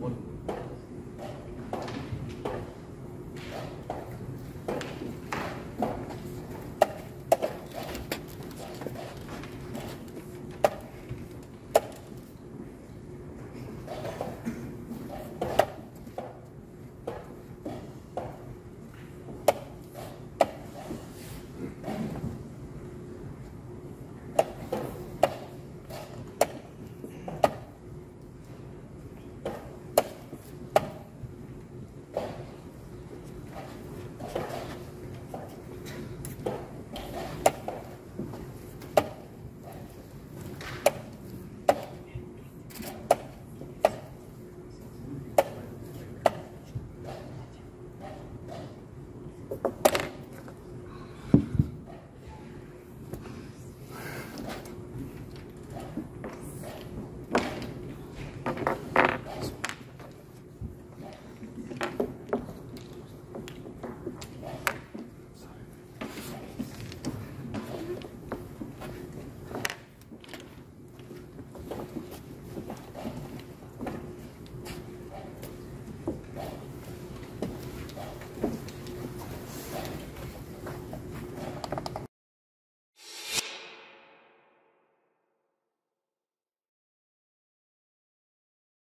我